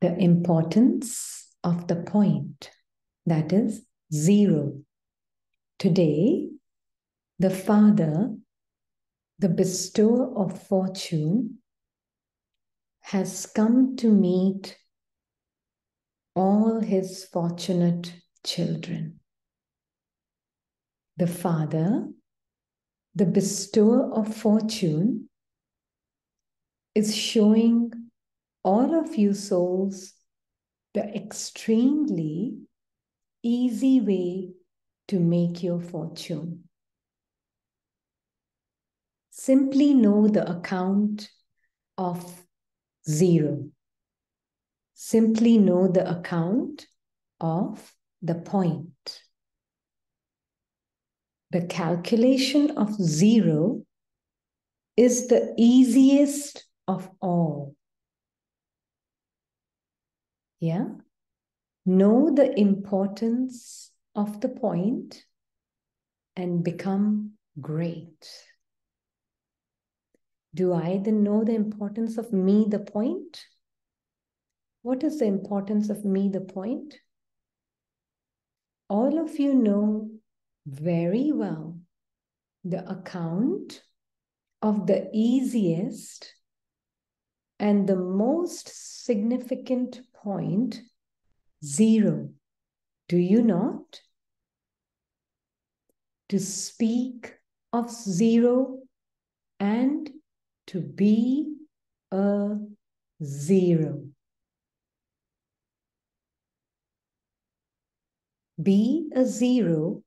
the importance of the point, that is zero. Today, the Father, the bestower of fortune, has come to meet all his fortunate children. The Father, the bestower of fortune, is showing all of you souls the extremely easy way to make your fortune. Simply know the account of zero. Simply know the account of the point. The calculation of zero is the easiest of all. Yeah? Know the importance of the point and become great. Do I then know the importance of me, the point? What is the importance of me, the point? All of you know very well the account of the easiest and the most significant point, zero. Do you not? To speak of zero and to be a zero. Be a zero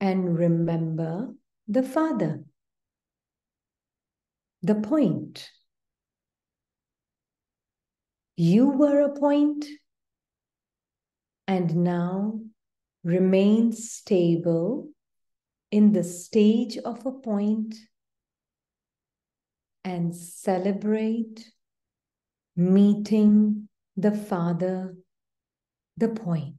and remember the Father, the point. You were a point and now remain stable in the stage of a point and celebrate meeting the Father, the point.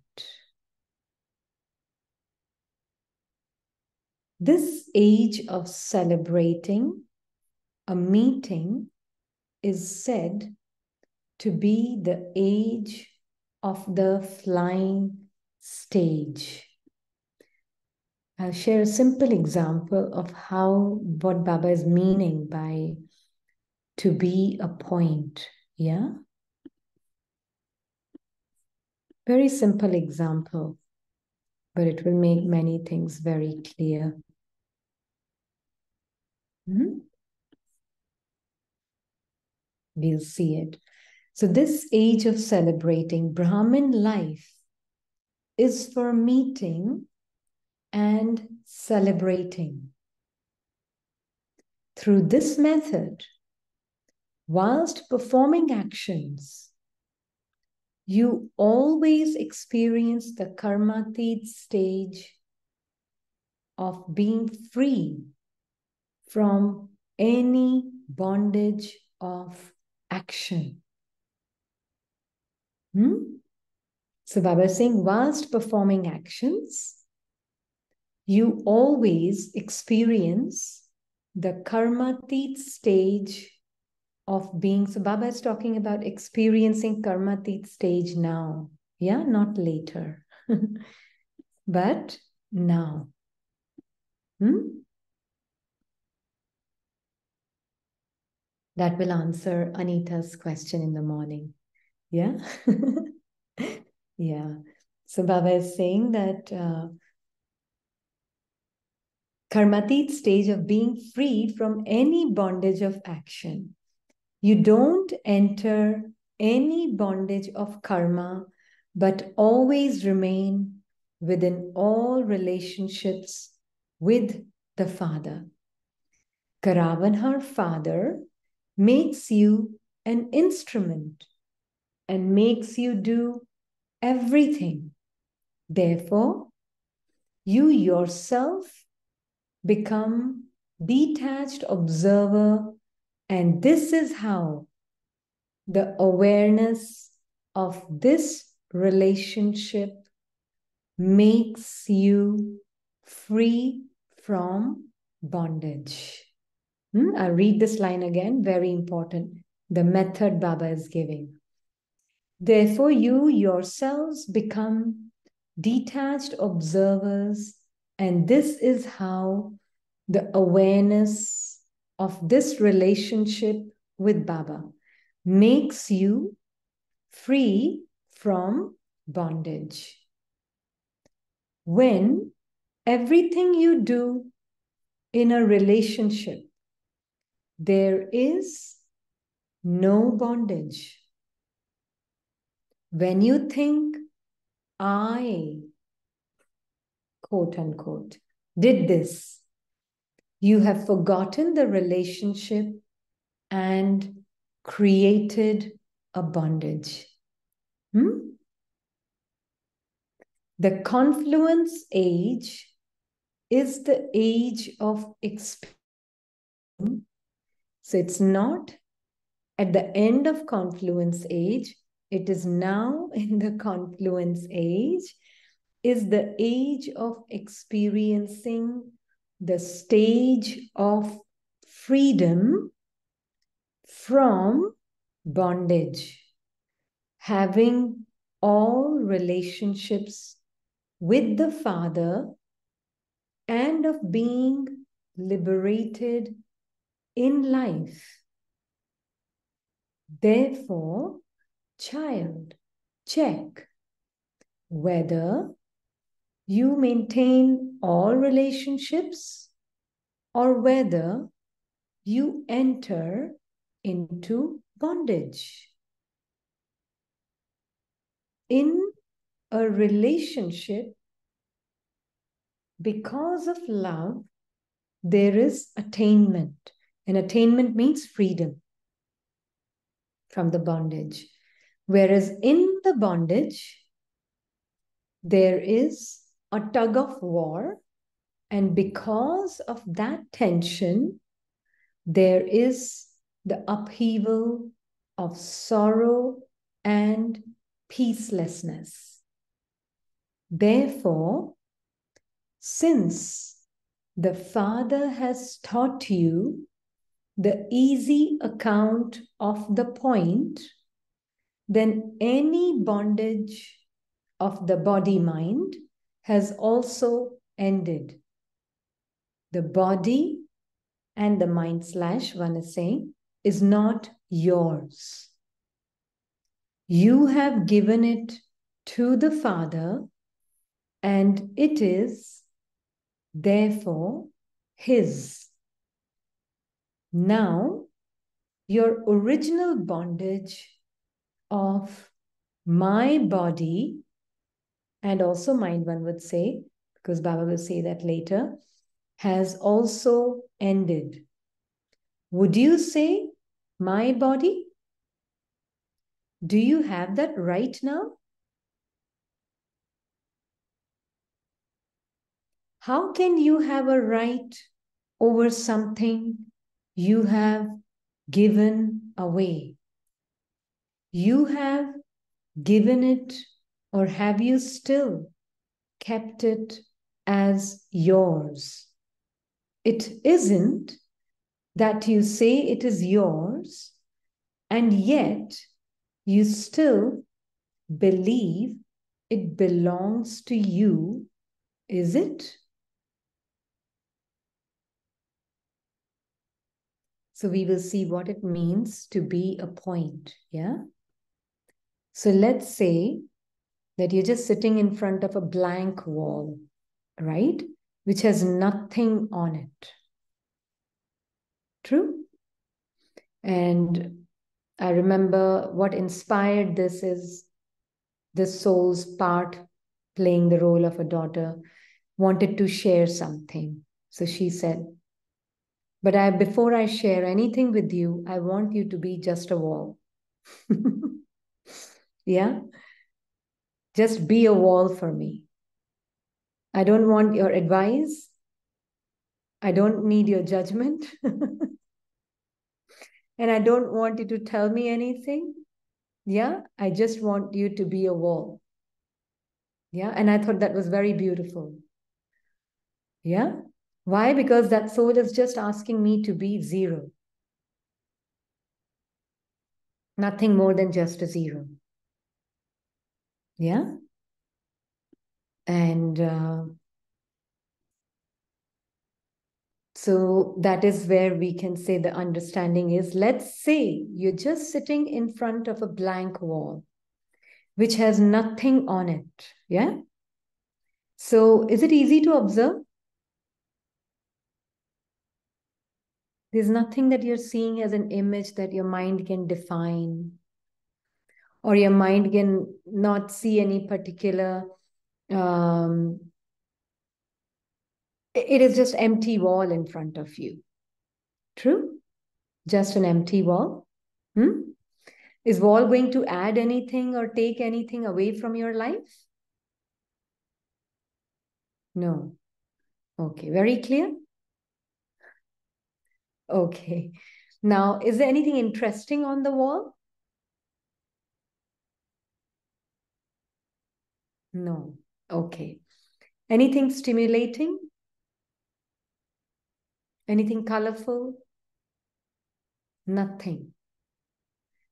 This age of celebrating a meeting is said to be the age of the flying stage. I'll share a simple example of how what Baba is meaning by to be a point. Yeah? Very simple example, but it will make many things very clear. Hmm? We'll see it. So, this age of celebrating Brahmin life is for meeting and celebrating. Through this method, whilst performing actions, you always experience the karmatit stage of being free from any bondage of action. Hmm? So Baba is saying, whilst performing actions, you always experience the karmatit stage of being. So Baba is talking about experiencing karmatit stage now. Yeah, not later. but now. Hmm? That will answer Anita's question in the morning. Yeah? yeah. So Baba is saying that uh, karmatit stage of being freed from any bondage of action. You don't enter any bondage of karma, but always remain within all relationships with the Father. Karavan, father, makes you an instrument and makes you do everything. Therefore, you yourself become detached observer and this is how the awareness of this relationship makes you free from bondage. Hmm? I'll read this line again, very important. The method Baba is giving. Therefore, you yourselves become detached observers, and this is how the awareness of this relationship with Baba makes you free from bondage. When everything you do in a relationship, there is no bondage. When you think, I, quote unquote, did this, you have forgotten the relationship and created a bondage. Hmm? The confluence age is the age of experience. So it's not at the end of confluence age, it is now in the confluence age, is the age of experiencing the stage of freedom from bondage, having all relationships with the Father and of being liberated in life. Therefore, child, check whether you maintain all relationships or whether you enter into bondage. In a relationship, because of love, there is attainment. And attainment means freedom from the bondage. Whereas in the bondage, there is a tug of war. And because of that tension, there is the upheaval of sorrow and peacelessness. Therefore, since the Father has taught you the easy account of the point, then any bondage of the body mind has also ended. The body and the mind slash, one is saying, is not yours. You have given it to the Father, and it is therefore His. Now, your original bondage of my body, and also mind, one would say, because Baba will say that later, has also ended. Would you say, my body? Do you have that right now? How can you have a right over something you have given away? You have given it, or have you still kept it as yours? It isn't that you say it is yours, and yet you still believe it belongs to you, is it? So we will see what it means to be a point. Yeah. So let's say that you're just sitting in front of a blank wall, right? Which has nothing on it. True? And I remember what inspired this is the soul's part playing the role of a daughter wanted to share something. So she said, but I, before I share anything with you, I want you to be just a wall. yeah? Mm-hmm. Just be a wall for me. I don't want your advice. I don't need your judgment. and I don't want you to tell me anything. Yeah? I just want you to be a wall. Yeah? And I thought that was very beautiful. Yeah? Why? Because that soul is just asking me to be zero. Nothing more than just a zero. Yeah. And uh, so that is where we can say the understanding is let's say you're just sitting in front of a blank wall, which has nothing on it. Yeah. So is it easy to observe? There's nothing that you're seeing as an image that your mind can define, or your mind can not see any particular. Um, it is just empty wall in front of you. True? Just an empty wall. Hmm? Is wall going to add anything or take anything away from your life? No. Okay, very clear? Okay. Now, is there anything interesting on the wall? No. Okay. Anything stimulating? Anything colorful? Nothing.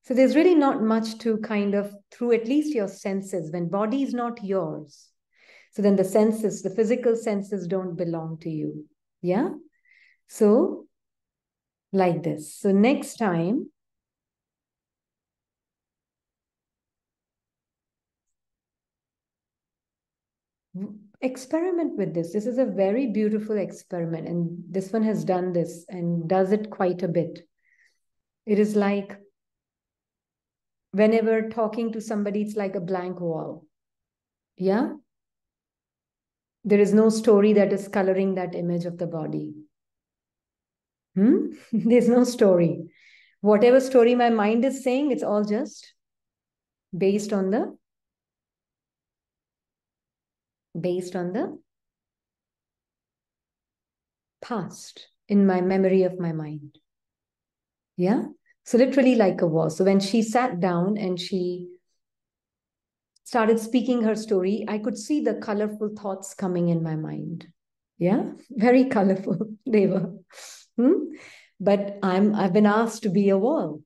So there's really not much to kind of, through at least your senses, when body is not yours. So then the senses, the physical senses don't belong to you. Yeah? So like this. So next time, experiment with this. This is a very beautiful experiment, and this one has done this and does it quite a bit. It is like whenever talking to somebody, it's like a blank wall. Yeah? There is no story that is coloring that image of the body. Hmm? There's no story. Whatever story my mind is saying, it's all just based on the based on the past in my memory of my mind. Yeah. So literally like a wall. So when she sat down and she started speaking her story, I could see the colorful thoughts coming in my mind. Yeah, very colorful they were. Hmm? But I'm I've been asked to be a wall.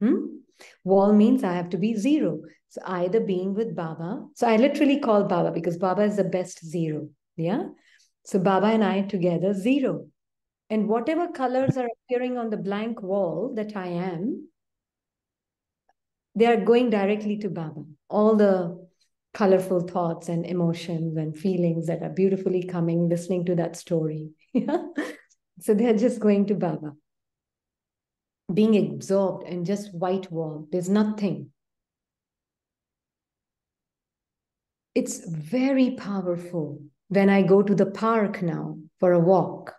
Hmm? Wall means I have to be zero. So either being with Baba. So I literally call Baba because Baba is the best zero. Yeah. So Baba and I together zero. And whatever colors are appearing on the blank wall that I am, they are going directly to Baba. All the colorful thoughts and emotions and feelings that are beautifully coming listening to that story. Yeah. so they're just going to Baba. Being absorbed in just white wall. There's nothing. It's very powerful when I go to the park now for a walk.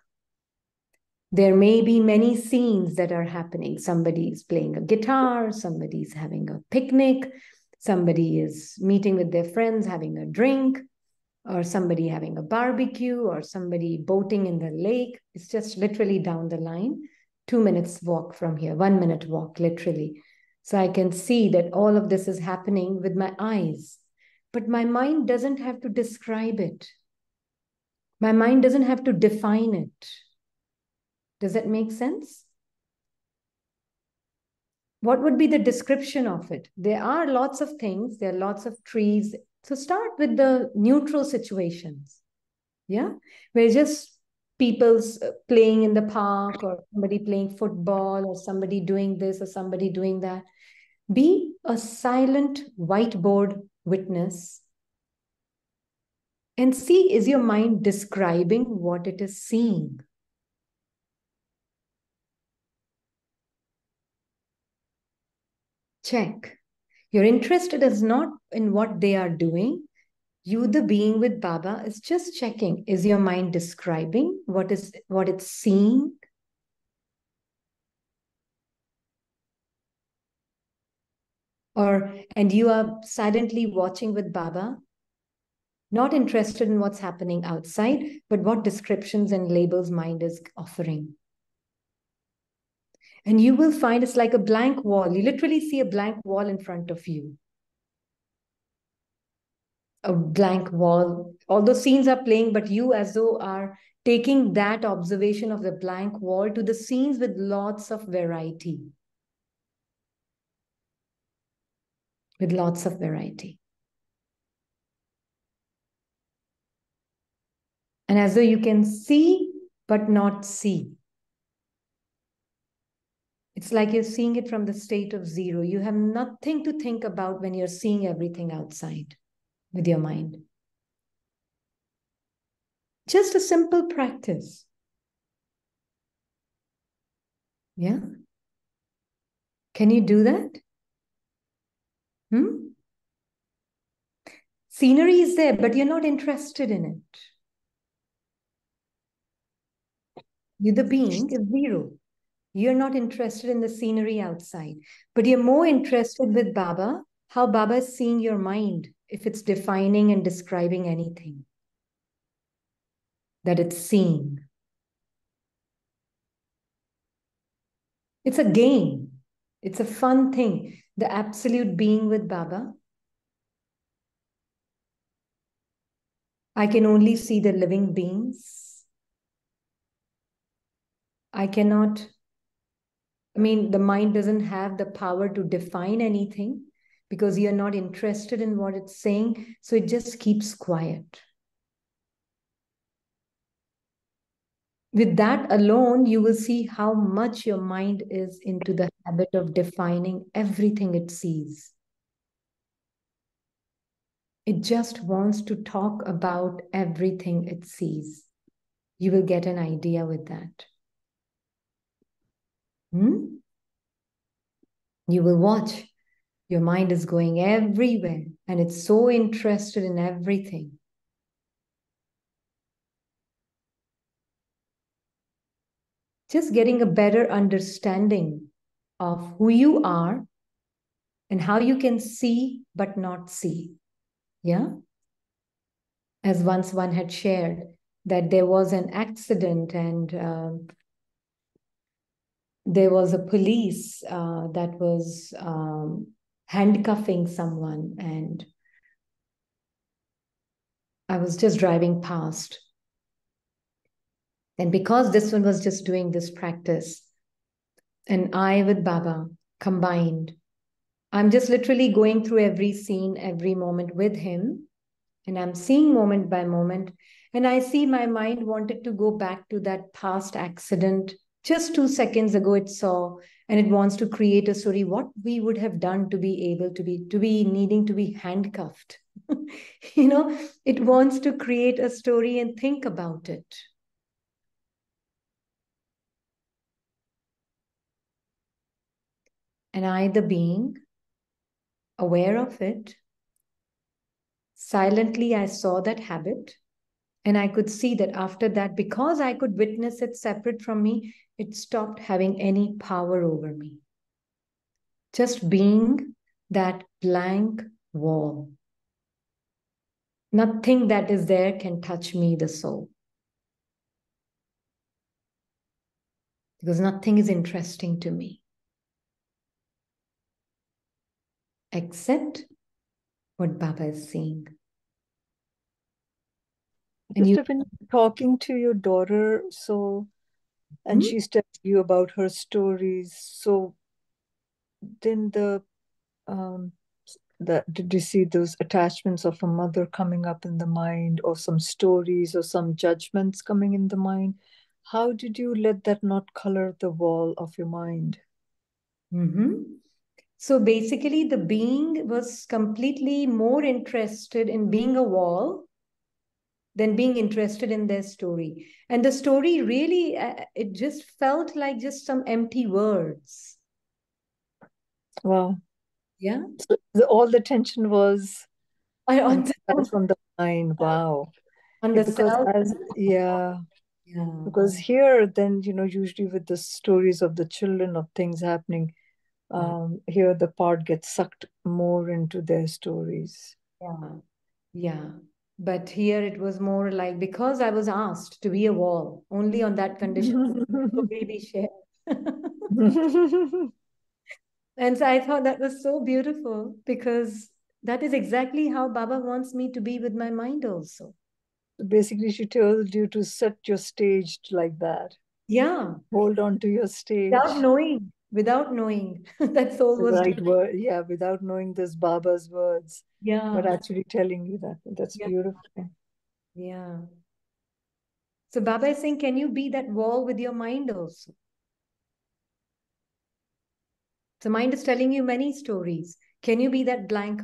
There may be many scenes that are happening. Somebody is playing a guitar, somebody is having a picnic, somebody is meeting with their friends, having a drink, or somebody having a barbecue, or somebody boating in the lake. It's just literally down the line, two minutes walk from here, one minute walk, literally. So I can see that all of this is happening with my eyes. But my mind doesn't have to describe it. My mind doesn't have to define it. Does that make sense? what would be the description of it? There are lots of things, there are lots of trees. So start with the neutral situations. Yeah, where just people's uh, playing in the park or somebody playing football or somebody doing this or somebody doing that. Be a silent whiteboard witness and see is your mind describing what it is seeing? check. Your interest is not in what they are doing. You, the being with Baba, is just checking. Is your mind describing what is what it's seeing? Or and you are silently watching with Baba, not interested in what's happening outside, but what descriptions and labels mind is offering. And you will find it's like a blank wall. You literally see a blank wall in front of you. A blank wall. All those scenes are playing, but you, as though, are taking that observation of the blank wall to the scenes with lots of variety. With lots of variety. And as though you can see but not see. It's like you're seeing it from the state of zero. You have nothing to think about when you're seeing everything outside with your mind. Just a simple practice. Yeah? Can you do that? Hmm? Scenery is there, but you're not interested in it. You, the being, is zero. You're not interested in the scenery outside, but you're more interested with Baba, how Baba is seeing your mind, if it's defining and describing anything that it's seeing. It's a game, it's a fun thing. The absolute being with Baba. I can only see the living beings. I cannot I mean, the mind doesn't have the power to define anything because you're not interested in what it's saying. So it just keeps quiet. With that alone, you will see how much your mind is into the habit of defining everything it sees. It just wants to talk about everything it sees. You will get an idea with that. Hmm? You will watch. Your mind is going everywhere and it's so interested in everything. Just getting a better understanding of who you are and how you can see but not see. Yeah? As once one had shared, that there was an accident and um, there was a police uh, that was um, handcuffing someone and i was just driving past and because this one was just doing this practice and i with baba combined i'm just literally going through every scene every moment with him. And i'm seeing moment by moment. And i see my mind wanted to go back to that past accident just two seconds ago it saw. And it wants to create a story what we would have done to be able to be to be needing to be handcuffed. You know it wants to create a story and think about it and i the being aware of it silently i saw that habit and I could see that after that, because I could witness it separate from me, it stopped having any power over me. Just being that blank wall. Nothing that is there can touch me, the soul. Because nothing is interesting to me. Except what Baba is saying. And you have been talking to your daughter, so and mm-hmm. she's telling you about her stories. So then the um the did you see those attachments of a mother coming up in the mind or some stories or some judgments coming in the mind? How did you let that not color the wall of your mind? Mm-hmm. So basically, the being was completely more interested in being a wall than being interested in their story. And the story really, uh, it just felt like just some empty words. Wow. Yeah. So the, all the tension was I, on, the, on the mind. Wow. On the because self. as, yeah. Yeah. Because here, then, you know, usually with the stories of the children of things happening, um, here the part gets sucked more into their stories. Yeah. Yeah. But here it was more like because I was asked to be a wall, only on that condition really share. and so I thought that was so beautiful because that is exactly how Baba wants me to be with my mind also. Basically, she told you to set your stage like that. Yeah. Hold on to your stage. Without knowing. Without knowing that soul was right doing. word. Yeah, without knowing this Baba's words, Yeah. but actually telling you that. That's Yeah. beautiful. Yeah. So Baba is saying, can you be that wall with your mind also? The mind is telling you many stories. Can you be that blank?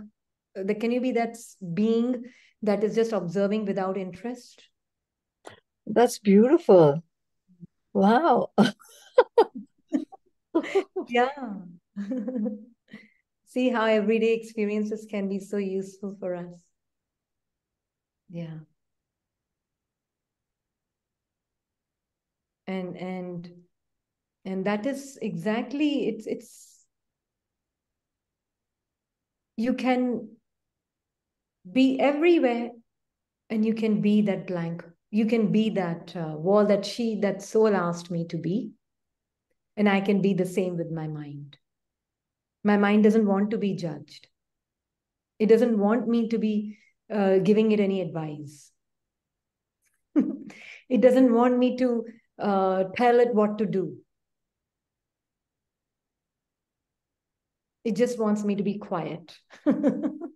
uh, The, can you be that being that is just observing without interest? That's beautiful. Wow. Yeah. See how everyday experiences can be so useful for us. Yeah. And and and that is exactly it's it's you can be everywhere and you can be that blank you can be that uh, wall that she that soul asked me to be and i can be the same with my mind. My mind doesn't want to be judged. It doesn't want me to be uh, giving it any advice. It doesn't want me to uh, tell it what to do. It just wants me to be quiet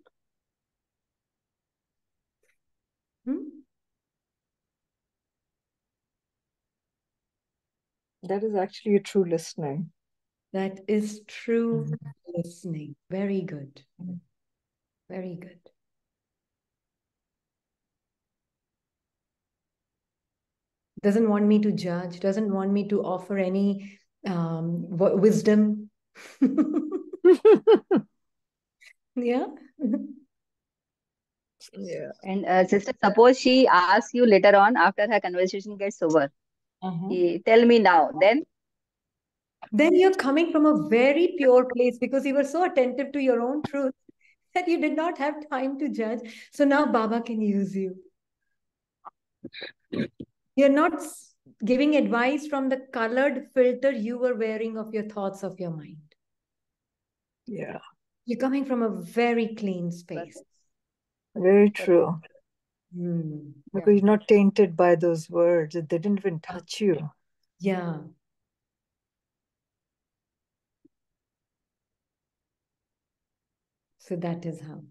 That is actually a true listening. That is true Mhm. listening. Very good. Very good. Doesn't want me to judge, doesn't want me to offer any um, w- wisdom. yeah. Yeah. And uh, sister, suppose she asks you later on after her conversation gets over, Uh-huh. "Eh, tell me now. Then Then you're coming from a very pure place because you were so attentive to your own truth that you did not have time to judge. So now Baba can use you. You're not giving advice from the colored filter you were wearing of your thoughts of your mind. Yeah. You're coming from a very clean space. Very true. Hmm. Because you're not tainted by those words. They didn't even touch you. Yeah. So that is how.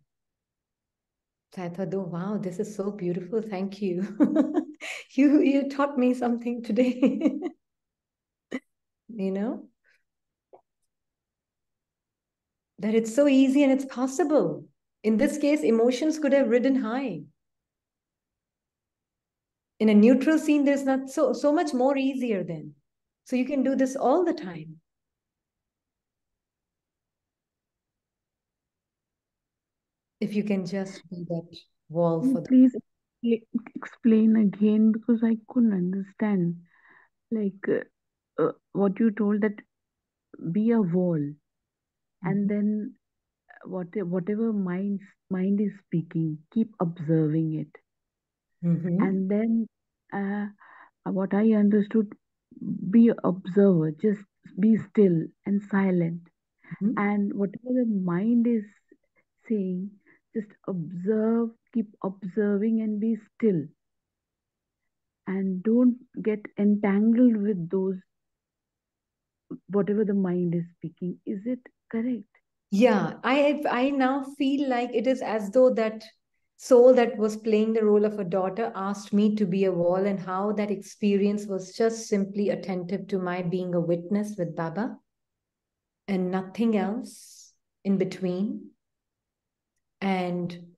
So I thought, oh wow, this is so beautiful. Thank you. you you taught me something today. you know? That it's so easy and it's possible. In this case, emotions could have ridden high. In a neutral scene, there's not so so much more easier then. So you can do this all the time. If you can just be that wall for the please explain again because I couldn't understand. Like uh, uh, what you told that be a wall, Mhm. and then what whatever mind mind is speaking, keep observing it, Mhm. and then uh, what I understood, be observer, just be still and silent, Mhm. and whatever the mind is saying, just observe, keep observing, and be still. and don't get entangled with those whatever the mind is speaking is it correct Yeah, I I now feel like it is as though that soul that was playing the role of a daughter asked me to be a wall, and how that experience was just simply attentive to my being a witness with Baba and nothing else in between. And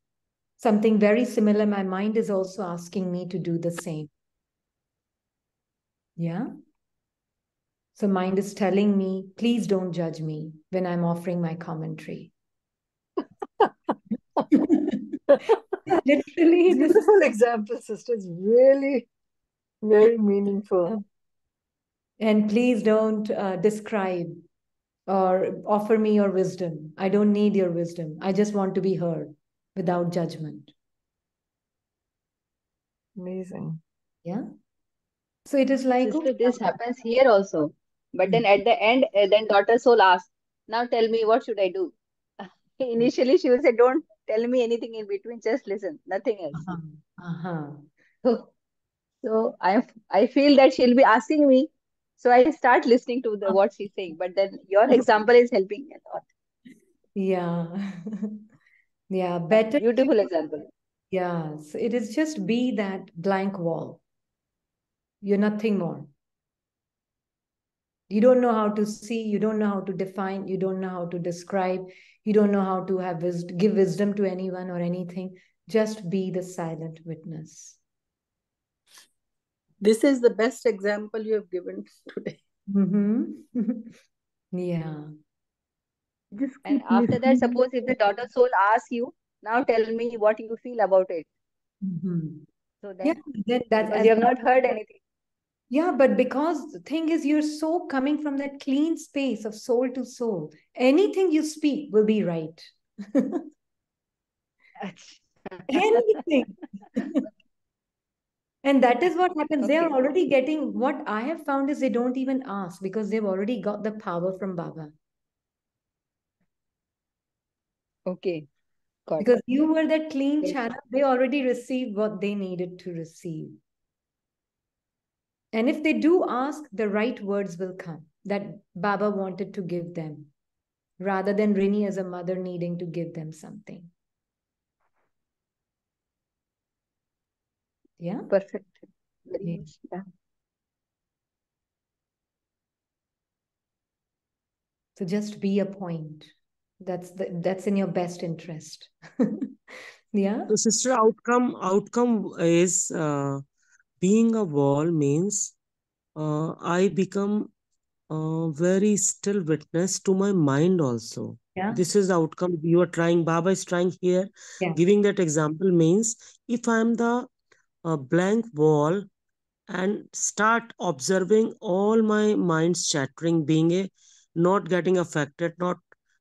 something very similar, my mind is also asking me to do the same. Yeah. So mind is telling me, please don't judge me when I'm offering my commentary. Literally, this Beautiful example, sister. It's really very meaningful. and please don't uh, describe or offer me your wisdom. I don't need your wisdom. I just want to be heard without judgment. Amazing. Yeah. So it is like, sister, oh, this happens here also. But then at the end, uh, then daughter soul asks, "Now tell me what should I do?" Initially, she will say, "Don't tell me anything in between. Just listen. Nothing else." uh-huh, uh-huh. So, so I I feel that she'll be asking me, So I start listening to the what she's saying. But then your example is helping me a lot. Yeah. yeah. Better. Beautiful example. yes it is just be that blank wall. You're nothing more. You don't know how to see, you don't know how to define, you don't know how to describe, you don't know how to have vis- give wisdom to anyone or anything. Just be the silent witness. This is the best example you have given today. Mm-hmm. yeah. And after that, suppose if the daughter soul asks you, now tell me what you feel about it. Mm-hmm. So then, Yeah, that, that's because you have not heard anything. Yeah, but because the thing is, you're so coming from that clean space of soul to soul, anything you speak will be right. anything. and that is what happens. They are already getting what I have found is they don't even ask because they've already got the power from Baba. Okay. Got it. Because you were that clean channel, they already received what they needed to receive. And if they do ask, the right words will come that Baba wanted to give them, rather than Rini as a mother needing to give them something. Yeah? Perfect. Yeah. Yeah. So just be a point. That's the, that's in your best interest. yeah? So, sister, outcome outcome is uh, being a wall means uh, I become a very still witness to my mind also. Yeah. This is the outcome you are trying. Baba is trying here. Yeah. Giving that example means if I am the uh, blank wall and start observing all my mind's chattering, being a not getting affected, not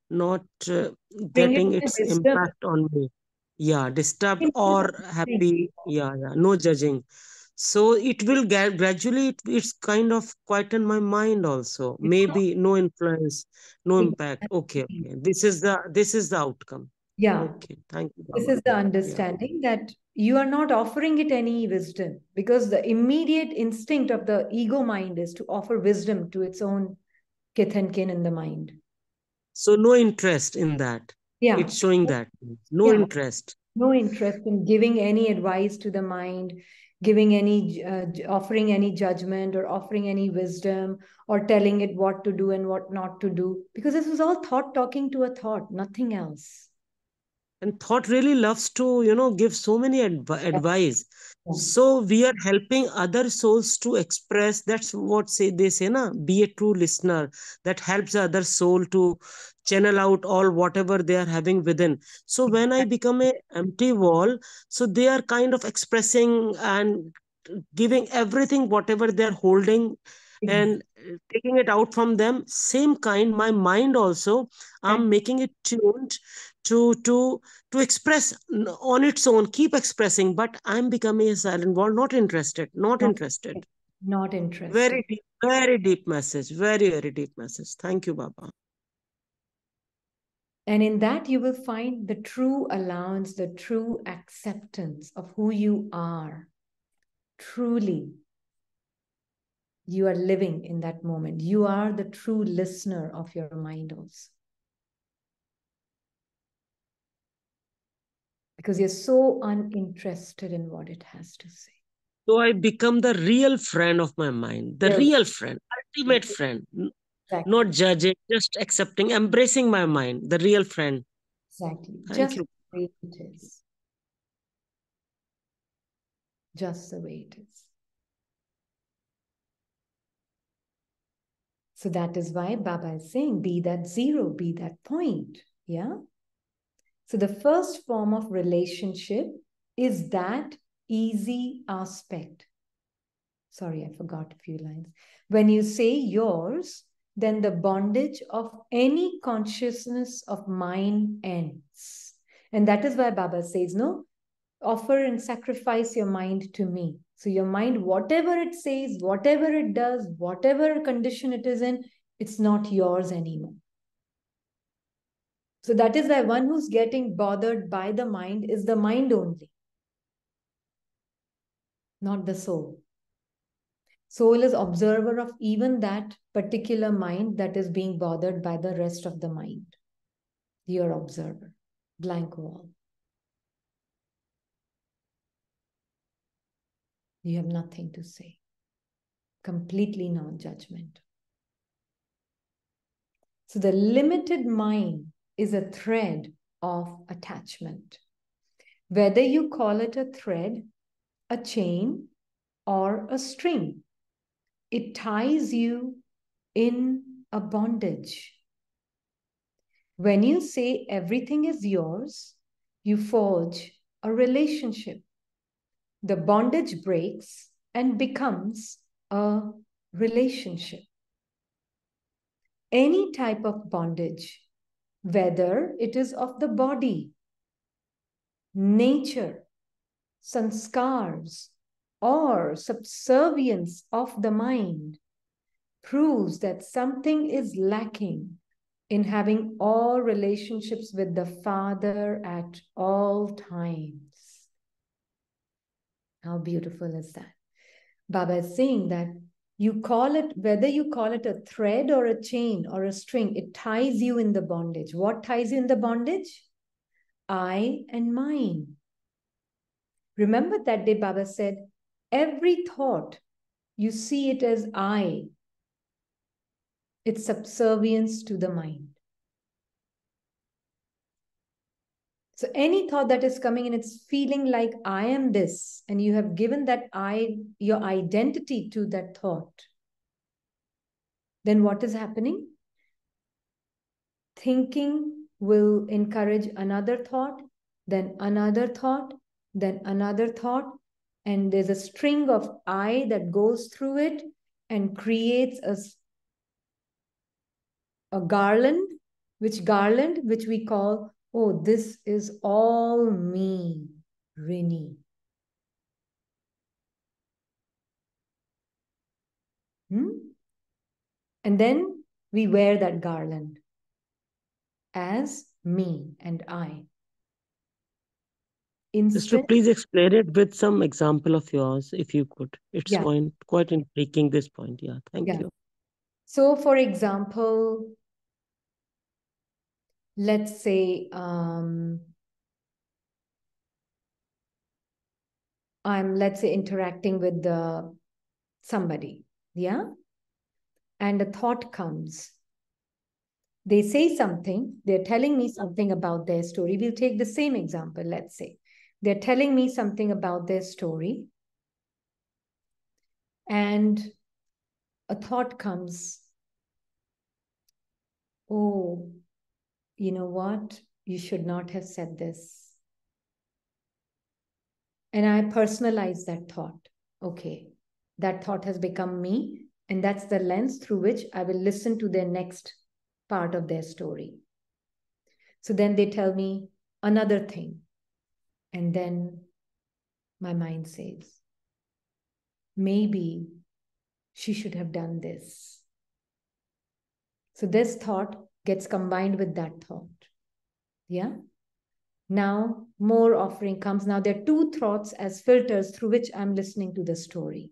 not uh, getting its impact on me. Yeah, disturbed or happy. Yeah, yeah, no judging. So it will get gradually, it, it's kind of quieten my mind also. Because Maybe no influence, no impact. Okay, okay. This is the this is the outcome. Yeah. Okay, thank you, This is the Yeah. understanding that you are not offering it any wisdom because the immediate instinct of the ego mind is to offer wisdom to its own kith and kin in the mind. So no interest in that. Yeah. It's showing that. No Yeah. interest. No interest in giving any advice to the mind, giving any, uh, offering any judgment or offering any wisdom or telling it what to do and what not to do because this was all thought talking to a thought, nothing else. And thought really loves to, you know, give so many adv- advice. Yeah. So we are helping other souls to express. That's what say they say, na, be a true listener. That helps the other soul to channel out all whatever they are having within. So when I become a empty wall, so they are kind of expressing and giving everything whatever they are holding and uh, taking it out from them. Same kind my mind also i'm making it tuned to to to express on its own keep expressing but i'm becoming a silent wall not interested not Not interested. Not interested. very deep very deep message very very deep message. Thank you baba And in that, you will find the true allowance, the true acceptance of who you are. Truly, you are living in that moment. You are the true listener of your mind also. Because you're so uninterested in what it has to say. so i become the real friend of my mind the Yes. real friend ultimate friend Exactly. not judging just accepting embracing my mind the real friend Exactly. thank Just you the way it is. Just the way it is. So that is why Baba is saying, be that zero, be that point. Yeah. So the first form of relationship is that easy aspect. Sorry, I forgot a few lines. When you say yours, then the bondage of any consciousness of mine ends. And that is why Baba says, no, offer and sacrifice your mind to me. So your mind, whatever it says, whatever it does, whatever condition it is in, it's not yours anymore. So that is why one who's getting bothered by the mind is the mind only, not the soul. Soul is observer of even that particular mind that is being bothered by the rest of the mind. Your observer, blank wall. You have nothing to say. Completely non judgment. So the limited mind is a thread of attachment. Whether you call it a thread, a chain, or a string, it ties you in a bondage. When you say everything is yours, you forge a relationship. The bondage breaks and becomes a relationship. Any type of bondage, whether it is of the body, nature, sanskars, or subservience of the mind proves that something is lacking in having all relationships with the Father at all times. How beautiful is that? Baba is saying that you call it, whether you call it a thread or a chain or a string, it ties you in the bondage. What ties you in the bondage? I and mine. Remember that day Baba said, every thought, you see it as I. It's subservience to the mind. So any thought that is coming in, it's feeling like I am this, and you have given that I, your identity to that thought. Then what is happening? Thinking will encourage another thought, then another thought, then another thought, and there's a string of I that goes through it and creates a, a garland, which garland, which we call, oh, this is all me, Rini. Hmm? And then we wear that garland as me and I. Instead, Sister, please explain it with some example of yours, if you could. It's yeah. quite, quite in making this point. Yeah, thank yeah. you. So, for example, let's say um, I'm, let's say, interacting with the somebody, yeah, and a thought comes. They say something, they're telling me something about their story. We'll take the same example, let's say they're telling me something about their story. And a thought comes, oh, you know what? You should not have said this. And I personalize that thought. Okay, that thought has become me. And that's the lens through which I will listen to their next part of their story. So then they tell me another thing. And then my mind says, maybe she should have done this. So this thought gets combined with that thought. Yeah? Now more offering comes. Now there are two thoughts as filters through which I'm listening to the story.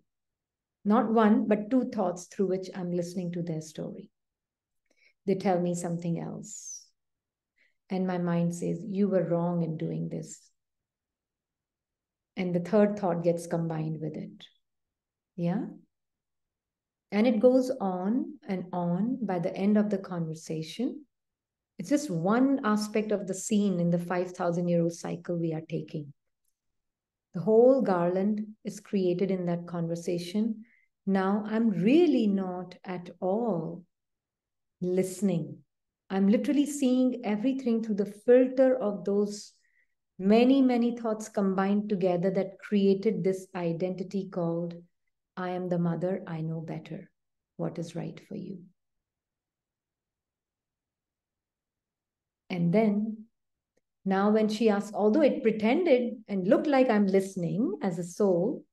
Not one, but two thoughts through which I'm listening to their story. They tell me something else. And my mind says, You were wrong in doing this and the third thought gets combined with it. Yeah? And it goes on and on by the end of the conversation. It's just one aspect of the scene in the 5,000 year old cycle we are taking. The whole garland is created in that conversation. Now I'm really not at all listening. I'm literally seeing everything through the filter of those many, many thoughts combined together that created this identity called I am the mother, I know better what is right for you. And then, now when she asked, although it pretended and looked like I'm listening as a soul,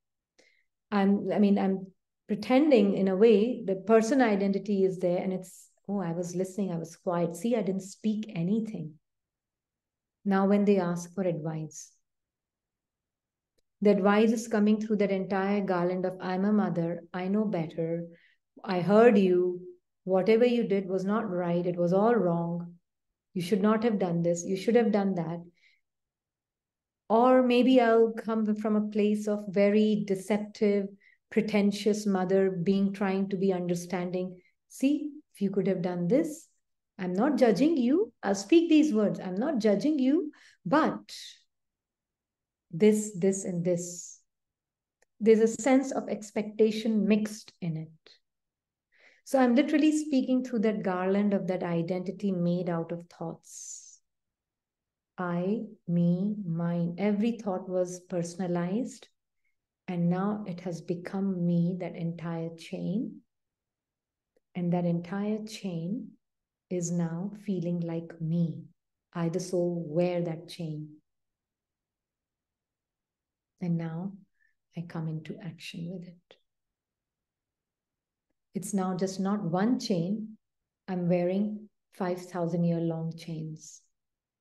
I'm, I mean, I'm pretending in a way the person identity is there and it's, oh, I was listening, I was quiet. See, I didn't speak anything. Now, when they ask for advice, The advice is coming through that entire garland of I'm a mother, I know better, I heard you, whatever you did was not right, it was all wrong. You should not have done this, you should have done that. Or maybe I'll come from a place of very deceptive, pretentious mother being trying to be understanding. See, if you could have done this, I'm not judging you. I'll speak these words. I'm not judging you, but this, this, and this. There's a sense of expectation mixed in it. So I'm literally speaking through that garland of that identity made out of thoughts. I, me, mine. Every thought was personalized. And now it has become me, that entire chain. And that entire chain is now feeling like me. I, the soul, wear that chain. And now I come into action with it. It's now just not one chain. I'm wearing 5,000 year long chains.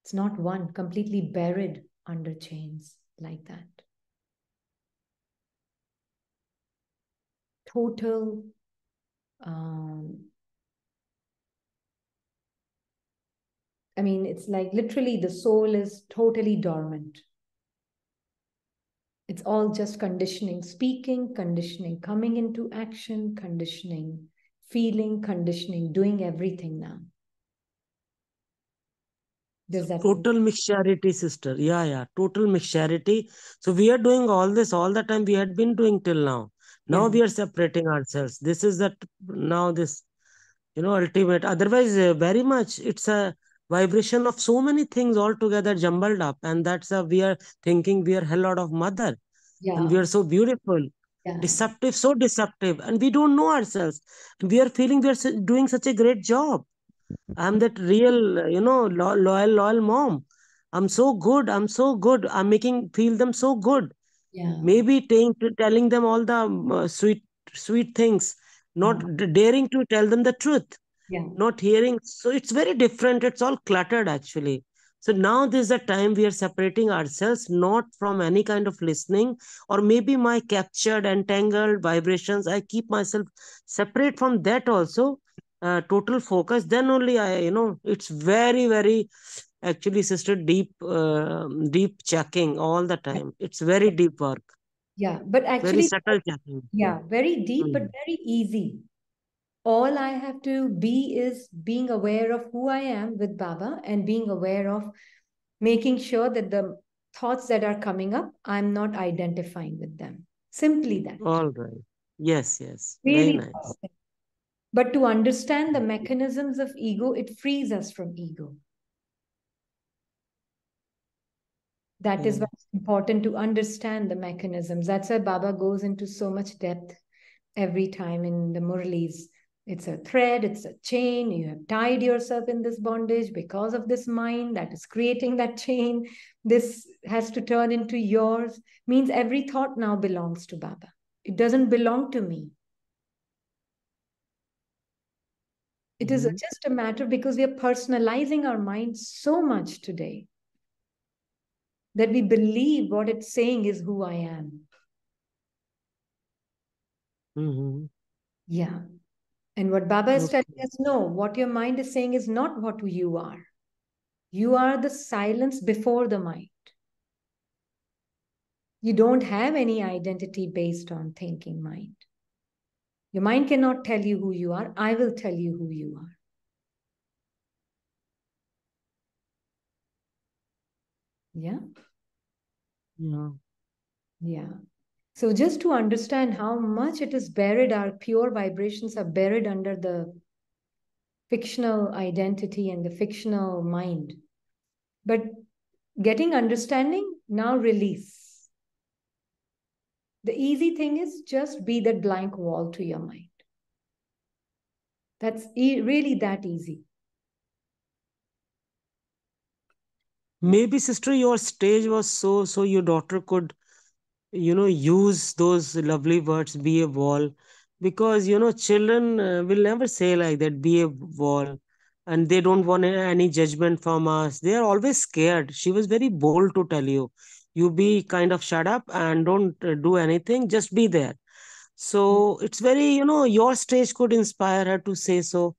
It's not one, completely buried under chains like that. Total um, I mean, it's like literally the soul is totally dormant. It's all just conditioning, speaking, conditioning, coming into action, conditioning, feeling, conditioning, doing everything now. Does that total mixturity, sister? Yeah, yeah, total mixturity. So we are doing all this all the time. We had been doing till now. Now yeah. we are separating ourselves. This is that now this, you know, ultimate. Otherwise, uh, very much it's a vibration of so many things all together jumbled up. And that's a we are thinking we are hell lot of mother. Yeah. and we are so beautiful yeah. deceptive so deceptive. And we don't know ourselves. We are feeling we are doing such a great job. I'm that real you know loyal loyal mom. I'm so good. I'm so good. I'm making feel them so good. Yeah. Maybe t- telling them all the uh, sweet sweet things not yeah. daring to tell them the truth yeah. not hearing. So it's very different. It's all cluttered actually. So now this is a time we are separating ourselves not from any kind of listening or maybe my captured entangled vibrations. I keep myself separate from that also uh, total focus. Then only i you know it's very very actually sister deep uh, deep checking all the time. It's very deep work. Yeah but actually very subtle checking. Yeah very deep mm. but very easy all I have to be is being aware of who I am with Baba and being aware of making sure that the thoughts that are coming up, I'm not identifying with them. Simply that. All right. Yes, yes. Really Very nice. But to understand the mechanisms of ego, it frees us from ego. That yeah. is why it's important to understand the mechanisms. That's why Baba goes into so much depth every time in the Murlis it's a thread, it's a chain. You have tied yourself in this bondage because of this mind that is creating that chain. This has to turn into yours. Means every thought now belongs to Baba. It doesn't belong to me. It is mm-hmm. just a matter because we are personalizing our mind so much today that we believe what it's saying is who I am. Mm-hmm. Yeah. And what Baba is okay. telling us, no, what your mind is saying is not what you are. You are the silence before the mind. You don't have any identity based on thinking mind. Your mind cannot tell you who you are. I will tell you who you are. Yeah? Yeah. Yeah. So just to understand how much it is buried, our pure vibrations are buried under the fictional identity and the fictional mind. But getting understanding, now release. The easy thing is just be that blank wall to your mind. That's e really that easy. Maybe, sister, your stage was so so your daughter could you know use those lovely words be a wall. Because you know children uh, will never say like that be a wall. And they don't want any judgment from us. They are always scared. She was very bold to tell you you be kind of shut up and don't uh, do anything. Just be there. So it's very you know your stage could inspire her to say so.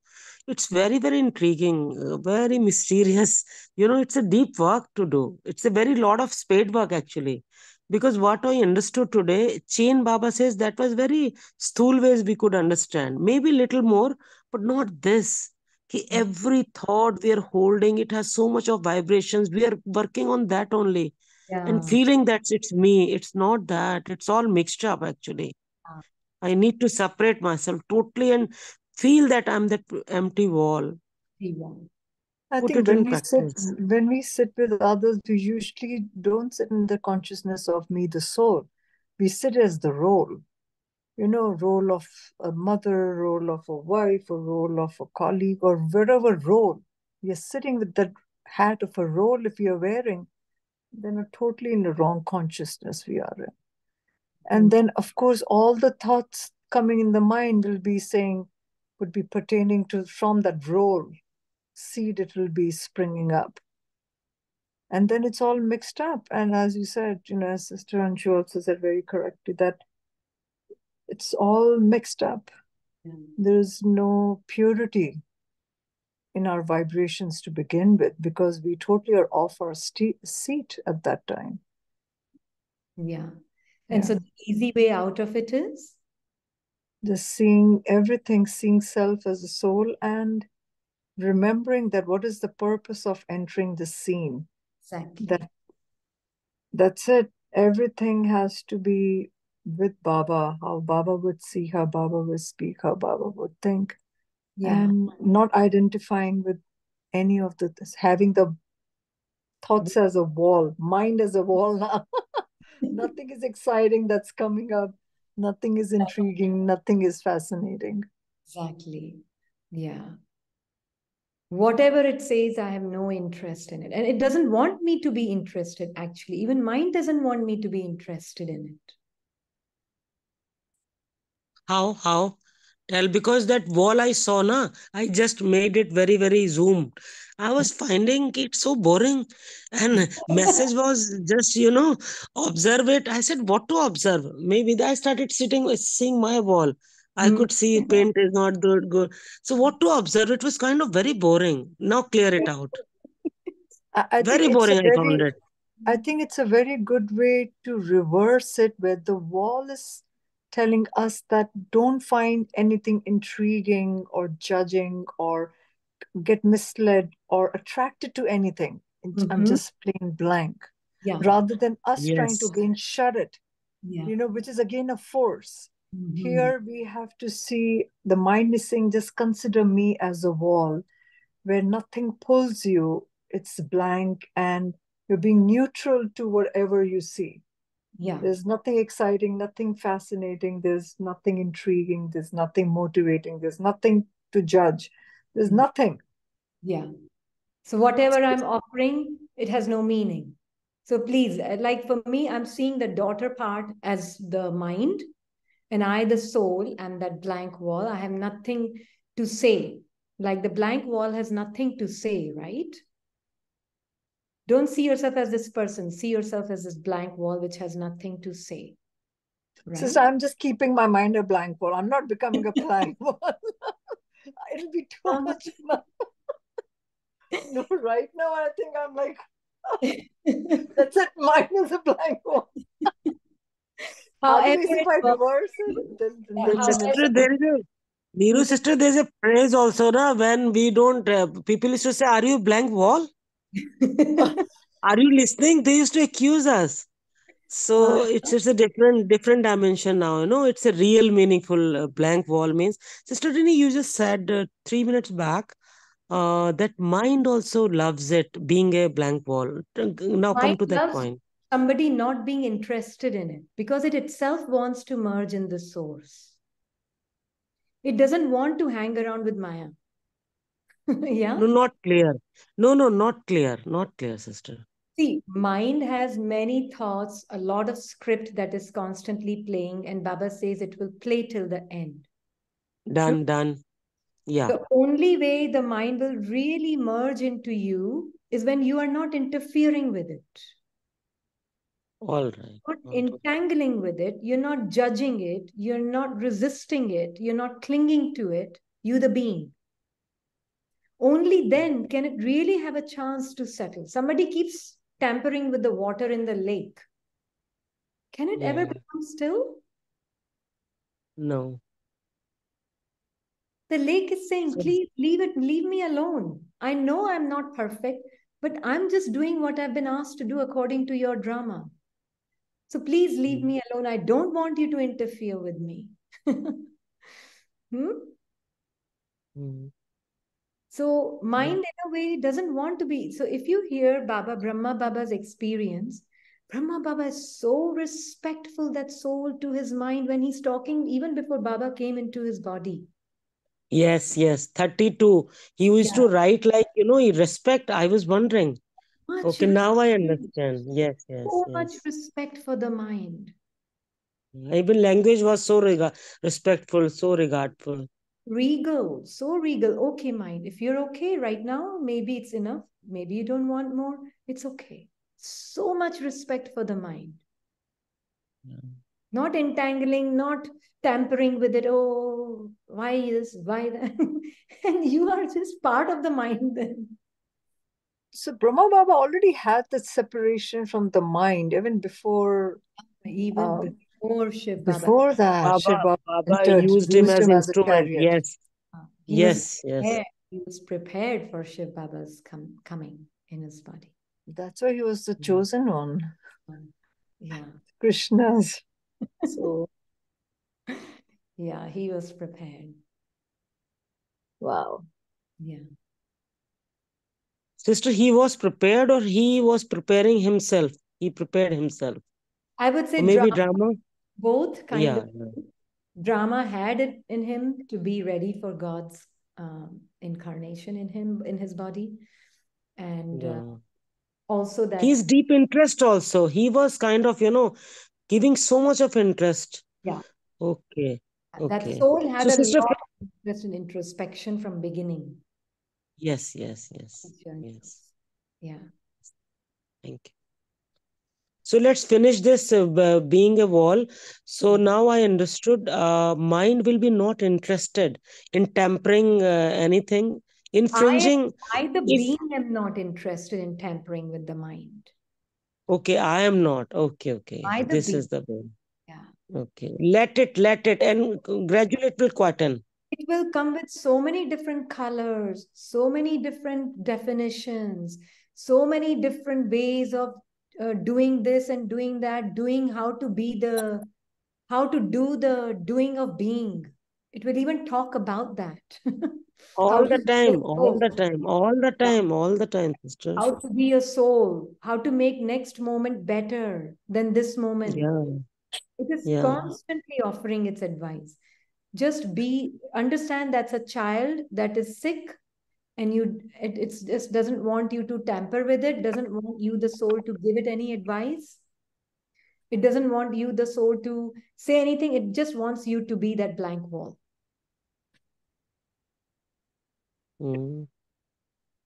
It's very very intriguing uh, very mysterious. You know it's a deep work to do. It's a very lot of spade work actually because what i understood today chain baba says that was very stool ways we could understand. Maybe little more but not this. Ki hmm. every thought we are holding it has so much of vibrations. We are working on that only. Yeah. and feeling that it's me it's not that. It's all mixed up actually. Yeah. i need to separate myself totally and feel that i'm that empty wall. Yeah. I put think when we sit when we sit with others, we usually don't sit in the consciousness of me, the soul. We sit as the role, you know, role of a mother, role of a wife, a role of a colleague, or whatever role. We are sitting with that hat of a role if we are wearing, then we're totally in the wrong consciousness we are in. And then, of course, all the thoughts coming in the mind will be saying, would be pertaining to from that role seed, it will be springing up. And then it's all mixed up. And as you said, you know, as Sister Anshu also said very correctly, that it's all mixed up. Mm. There's no purity in our vibrations to begin with because we totally are off our st- seat at that time. Yeah. And Yeah. so the easy way out of it is Just seeing everything, seeing self as a soul, and remembering that what is the purpose of entering the scene exactly. that that's it everything has to be with baba how baba would see how baba would speak how baba would think Yeah. and not identifying with any of the this, having the thoughts as a wall mind as a wall now nothing is exciting that's coming up nothing is intriguing nothing is fascinating Exactly. Yeah. Whatever it says, I have no interest in it. And it doesn't want me to be interested, actually. Even mind doesn't want me to be interested in it. How? How? Tell because that wall I saw, na, I just made it very, very zoomed. I was finding it so boring. And message was just, you know, observe it. I said, what to observe? Maybe I started sitting, seeing my wall. I Mm. could see paint is not good, good. So what to observe? It was kind of very boring. Now clear it out. i, I think Very it's a boring, I found very it. I think it's a very good way to reverse it, where the wall is telling us that don't find anything intriguing or judging or get misled or attracted to anything. I'm Mhm. just plain blank. Yeah. Rather than us trying to Yes. again shut it, Yeah. you know, which is again a force. Mhm. Here we have to see the mind is saying, just consider me as a wall where nothing pulls you, it's blank, and you're being neutral to whatever you see. Yeah. There's nothing exciting, nothing fascinating, there's nothing intriguing, there's nothing motivating, there's nothing to judge, there's Mm. nothing. Yeah. So whatever I'm offering, it has no meaning. So please, uh, like for me, I'm seeing the daughter part as the mind, and I, the soul, and that blank wall. I have nothing to say. Like the blank wall has nothing to say, right? Don't see yourself as this person. See yourself as this blank wall which has nothing to say. Right? Sister, I'm just keeping my mind a blank wall. I'm not becoming a blank wall. It'll be too Um, much. no, right now I think I'm like, that's it. Mine is a blank wall. However Otherwise, if it I works, reverse it, then, Yeah, then, then Sister, there is a Neeru sister, there's a phrase also, na, when we don't, uh, people used to say, Are you blank wall? Are you listening? They used to accuse us. So it's it's a different different dimension now. You know, it's a real meaningful uh, blank wall means. Sister Rini, you just said uh, three minutes back uh, that mind also loves it being a blank wall. Now come to that loves point. Somebody not being interested in it because it itself wants to merge in the source. It doesn't want to hang around with Maya. yeah. No, not clear. No, no, not clear. Not clear, sister. See, mind has many thoughts, a lot of script that is constantly playing, and Baba says it will play till the end. Done, done. Yeah. The only way the mind will really merge into you is when you are not interfering with it. All right. not all right. entangling with it, you're not judging it, you're not resisting it, you're not clinging to it, you the being. Only then can it really have a chance to settle. Somebody keeps tampering with the water in the lake. Can it ever become still? No. The lake is saying, So- please leave it, leave me alone. I know I'm not perfect, but I'm just doing what I've been asked to do according to your drama. So please leave Mm. me alone. I don't want you to interfere with me. hmm? Mm. So mind in a way doesn't want to be. So if you hear Baba Brahma Baba's experience, Brahma Baba is so respectful that soul to his mind when he's talking even before Baba came into his body. Yes, yes. 32. He used to write like, you know, he respect. I was wondering. Much Okay, now I understand. Yes, yes, So much respect for the mind. Even language was so rega respectful, so regardful. Regal, so regal. Okay, mind. If you're okay right now, maybe it's enough. Maybe you don't want more. It's okay. So much respect for the mind. Yeah. Not entangling, not tampering with it. Oh, why this, why that? and you are just part of the mind then. So Brahma Baba already had that separation from the mind even before Even Um, before Shiv Baba. before that. Shiv Baba, Baba Baba entered, used him used as him as a instrument. chariot. Yes, He was yes, yes. prepared. He was prepared for Shiv Baba's com- coming in his body. That's why he was the Mm. chosen one. Yeah, Krishna's. So yeah, he was prepared. wow. Yeah. Sister, he was prepared or he was preparing himself? He prepared himself. I would say Or maybe drama, drama? both kind Yeah, of. yeah. Drama had it in him to be ready for God's um, incarnation in him, in his body. And uh, also that, His deep interest also. He was kind of, you know, giving so much of interest. Yeah. Okay. that Okay. soul had So, a Sister, lot of interest in introspection from beginning. Yes, yes, yes, yes. Yeah. Thank you. So let's finish this uh, being a wall. So Mhm. now I understood uh, mind will be not interested in tampering uh, anything, infringing. I, the If being, am not interested in tampering with the mind. okay, I am not. Okay, okay. I, This being. is the way. Yeah. Okay. Let it, let it, and gradually it will quieten. It will come with so many different colors, so many different definitions, so many different ways of uh, doing this and doing that, doing how to be the, how to do the doing of being. It will even talk about that. All the time, all the time, all the time, all the time, sister. how to be a soul, how to make next moment better than this moment. Yeah, It is yeah. constantly offering its advice. Just be, understand that's a child that is sick and you, it it's just doesn't want you to tamper with it, doesn't want you, the soul, to give it any advice. It doesn't want you, the soul, to say anything. It just wants you to be that blank wall. Mm.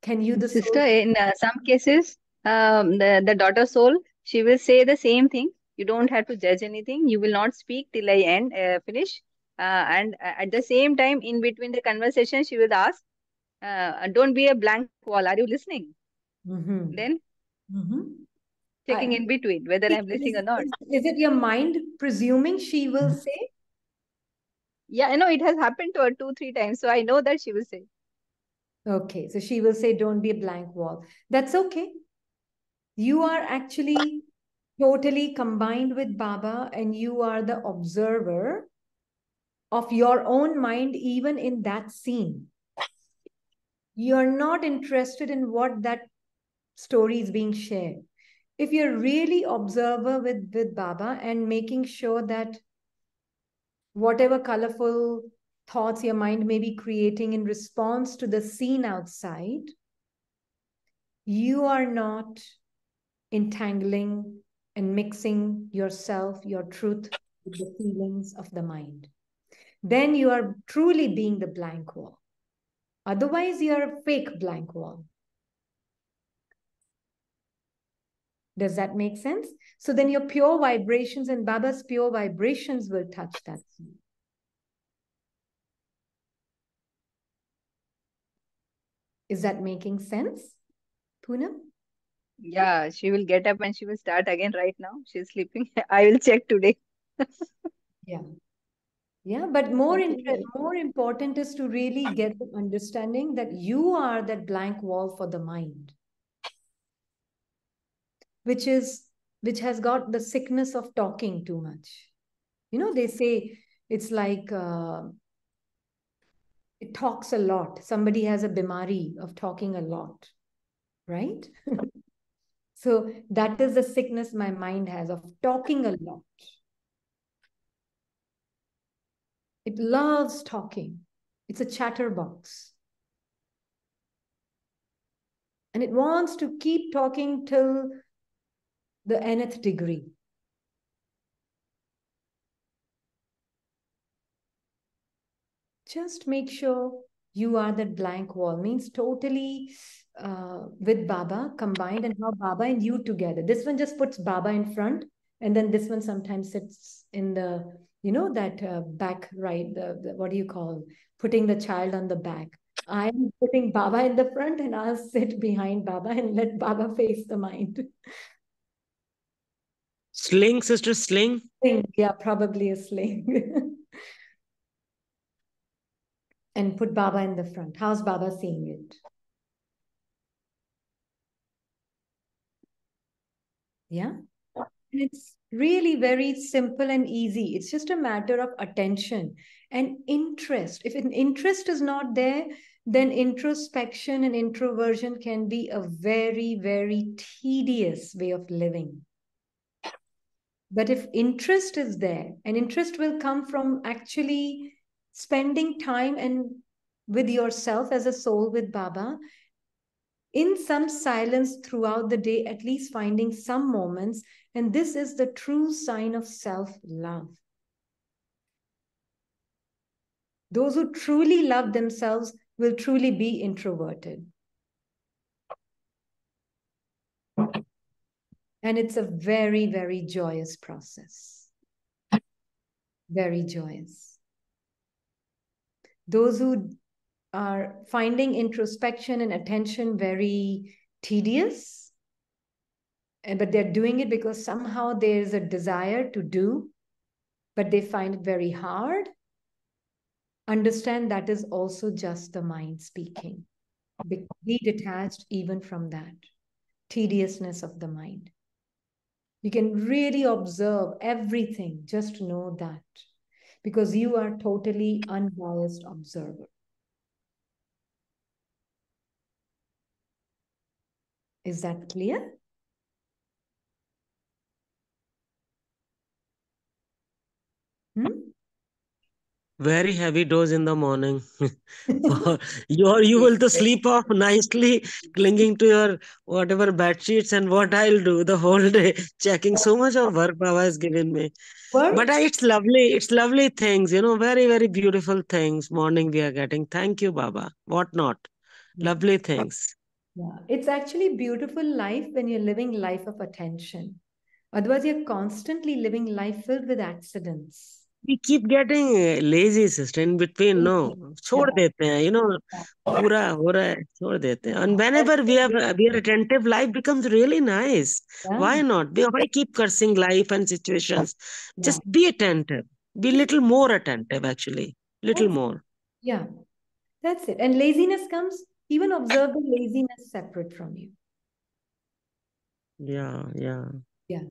Can you, the soul, Sister, in uh, some cases, um, the, the daughter soul, she will say the same thing. You don't have to judge anything. You will not speak till I end, uh, finish. Uh, and uh, at the same time, in between the conversation, she will ask, uh, don't be a blank wall. Are you listening? Mhm. Then Mhm. checking I- in between whether I'm listening or not. is, is it your mind presuming she will say? Yeah, I know it has happened to her two, three times. So I know that she will say. Okay, so she will say, don't be a blank wall. That's okay. You are actually totally combined with Baba and you are the observer of your own mind, even in that scene. You're not interested in what that story is being shared. If you're really observer with, with Baba and making sure that whatever colorful thoughts your mind may be creating in response to the scene outside, you are not entangling and mixing yourself, your truth, with the feelings of the mind. Then you are truly being the blank wall. Otherwise, you are a fake blank wall. Does that make sense? So then your pure vibrations and Baba's pure vibrations will touch that. Is that making sense, Poonam? Yeah, she will get up and she will start again right now. She's sleeping. I will check today. yeah. Yeah, but more inter- more important is to really get the understanding that you are that blank wall for the mind, which is which has got the sickness of talking too much. You know, they say it's like uh, it talks a lot. Somebody has a bimari of talking a lot, right? so that is the sickness my mind has of talking a lot. It loves talking. It's a chatterbox. And it wants to keep talking till the nth degree. Just make sure you are that blank wall, means totally uh, with Baba combined and how Baba and you together. This one just puts Baba in front, and then this one sometimes sits in the you know that uh, back right the, the, what do you call putting the child on the back. I'm putting baba in the front and i'll sit behind baba and let baba face the mind. Sling sister sling? Sling yeah probably a sling. And put baba in the front. How's baba seeing it? Yeah. And it's really very simple and easy. It's just a matter of attention and interest. If an interest is not there, then introspection and introversion can be a very, very tedious way of living. But if interest is there, and interest will come from actually spending time and with yourself as a soul with Baba, in some silence throughout the day, at least finding some moments and this is the true sign of self love. Those who truly love themselves will truly be introverted. And it's a very, very joyous process. Very joyous. Those who are finding introspection and attention very tedious, and but they're doing it because somehow there's a desire to do but they find it very hard. Understand that is also just the mind speaking. Be detached even from that tediousness of the mind. You can really observe everything just know that. Because you are totally unbiased observer is that clear Hmm? Very heavy dose in the morning. you are you will to sleep off nicely, clinging to your whatever bed sheets and what I'll do the whole day, checking so much of work Baba has given me. What? But I, it's lovely, it's lovely things, you know, very, very beautiful things. Morning we are getting. Thank you, Baba. What not? Lovely things. Yeah, it's actually beautiful life when you're living life of attention. Otherwise, you're constantly living life filled with accidents we keep getting lazy sister in between no छोड़ देते हैं you know पूरा हो रहा है छोड़ देते हैं and whenever we have we are attentive life becomes really nice yeah. why not why keep cursing life and situations just yeah. be attentive be little more attentive actually little that's, more yeah that's it and laziness comes even observe the laziness separate from you yeah yeah yeah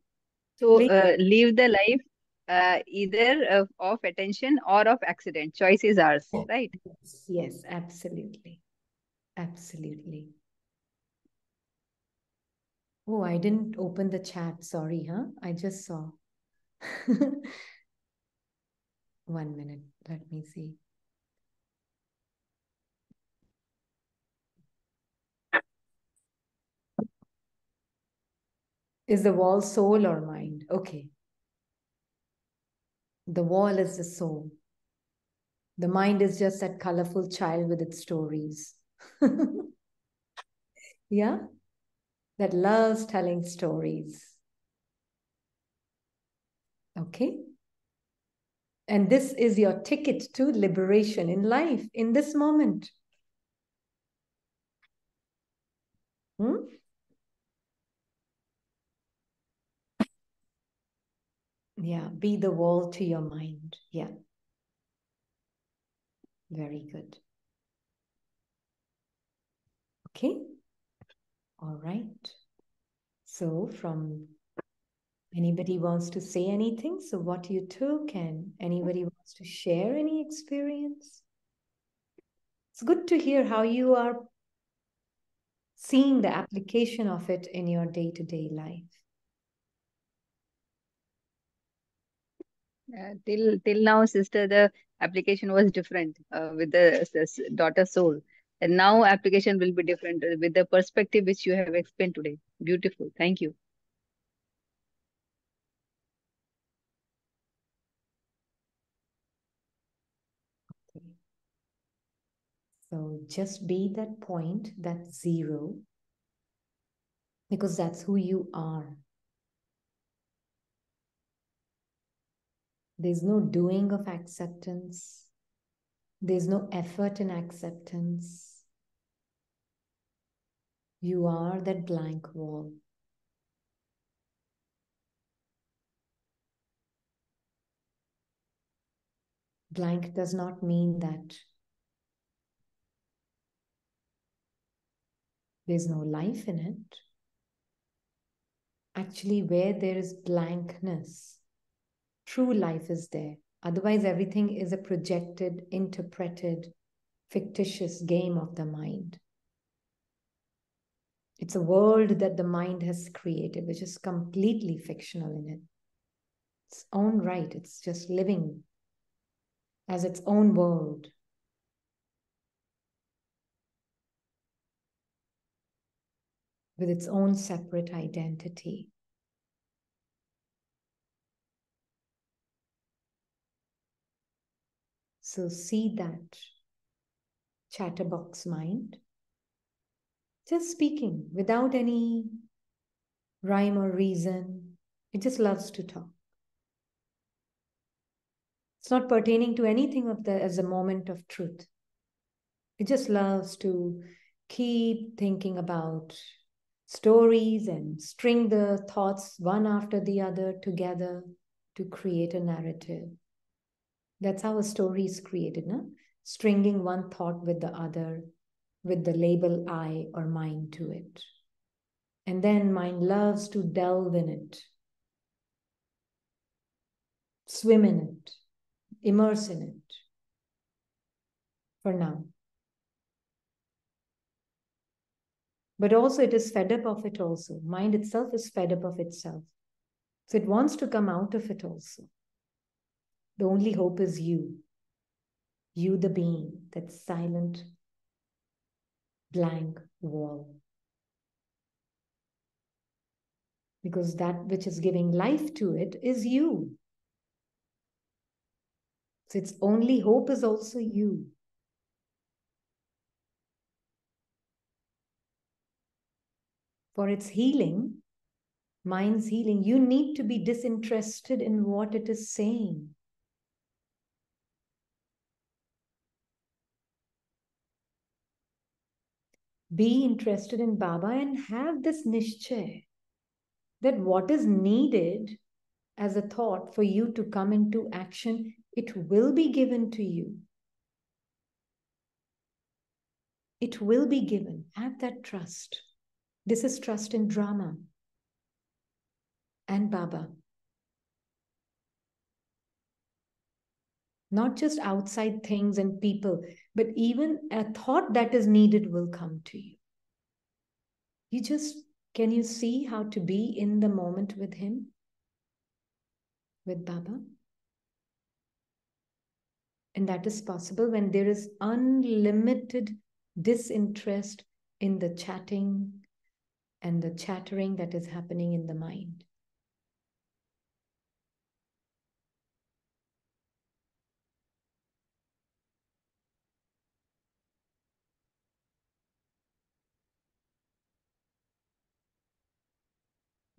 so uh, live the life uh, either of, of, attention or of accident. Choice is ours, right? Yes, yes, absolutely. Absolutely. Oh, I didn't open the chat. Sorry, huh? I just saw. One minute. Let me see. Is the wall soul or mind? Okay. The wall is the soul. The mind is just that colorful child with its stories. yeah? that loves telling stories. Okay? And this is your ticket to liberation in life, in this moment. Hmm? Yeah, be the wall to your mind. Yeah. Very good. Okay. All right. So from anybody wants to say anything? So what you took and anybody wants to share any experience? It's good to hear how you are seeing the application of it in your day-to-day life. Uh, till till now, sister, the application was different uh, with the, the daughter soul, and now application will be different uh, with the perspective which you have explained today. Beautiful. Thank you. So just be that point, that zero, because that's who you are. There's no doing of acceptance. There's no effort in acceptance. You are that blank wall. Blank does not mean that there's no life in it. Actually, where there is blankness, true life is there. Otherwise, everything is a projected, interpreted, fictitious game of the mind. It's a world that the mind has created, which is completely fictional in it. Its own right. It's just living as its own world. With its own separate identity. So see that chatterbox mind just speaking without any rhyme or reason. It just loves to talk. It's not pertaining to anything of the as a moment of truth. It just loves to keep thinking about stories and string the thoughts one after the other together to create a narrative. That's how a story is created, no? Stringing one thought with the other, with the label I or mine to it. And then mind loves to delve in it, swim in it, immerse in it for now. But also, it is fed up of it also. Mind itself is fed up of itself. So it wants to come out of it also. The only hope is you. You, the being, that silent, blank wall. Because that which is giving life to it is you. So its only hope is also you. For its healing, mind's healing, you need to be disinterested in what it is saying. Be interested in Baba and have this nischay that what is needed as a thought for you to come into action, it will be given to you. It will be given. Have that trust. This is trust in drama and Baba. Not just outside things and people, but even a thought that is needed will come to you. You just, can you see how to be in the moment with Him? With Baba? And that is possible when there is unlimited disinterest in the chatting and the chattering that is happening in the mind.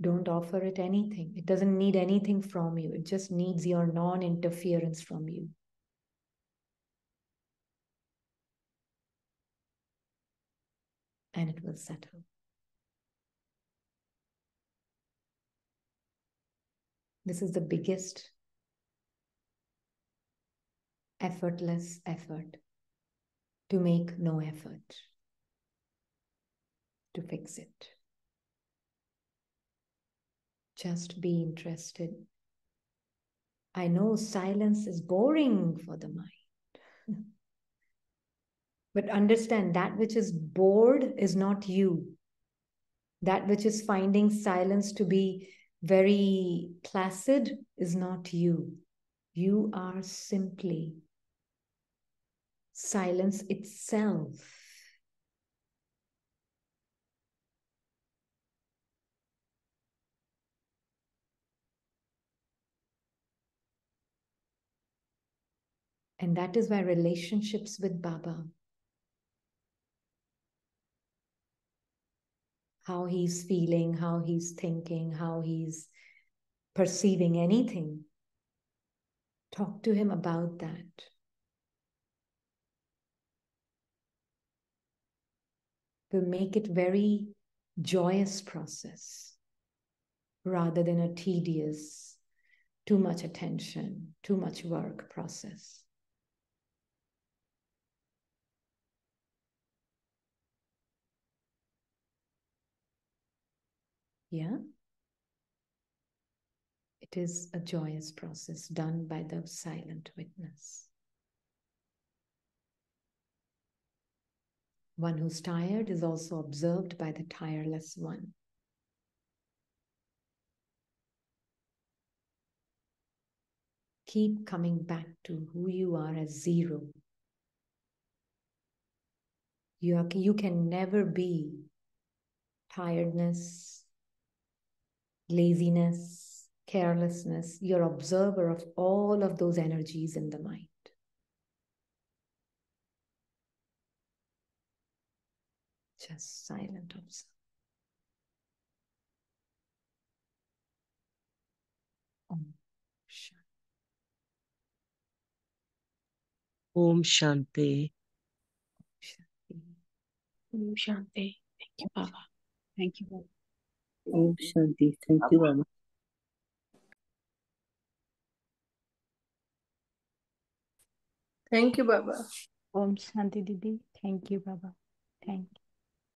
Don't offer it anything. It doesn't need anything from you. It just needs your non interference from you. And it will settle. This is the biggest effortless effort to make no effort to fix it. Just be interested. I know silence is boring for the mind. but understand that which is bored is not you. That which is finding silence to be very placid is not you. You are simply silence itself. And that is why relationships with Baba, how he's feeling, how he's thinking, how he's perceiving anything, talk to him about that. Will make it very joyous process rather than a tedious, too much attention, too much work process. Yeah? It is a joyous process done by the silent witness. One who's tired is also observed by the tireless one. Keep coming back to who you are as zero. You, are, you can never be tiredness, laziness, carelessness. You're observer of all of those energies in the mind. Just silent observe. Om Shanti. Om Shanti. Om Shanti. Thank you, Baba. Thank you, Baba. Oh, Om Shanti. Thank you, Baba. Thank you, Baba. Om Shanti Didi. Thank you, Baba. Thank you.